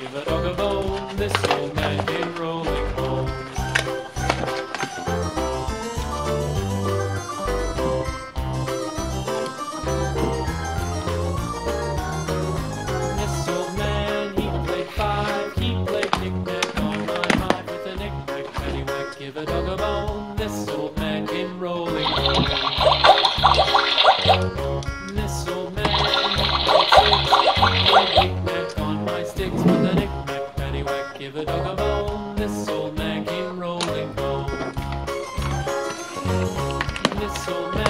Give a dog a bone. this old man came rolling home. This old man, he played five, he played knick-knack my night, with a knick-knack, paddywhack, give a dog a bone, this old man came rolling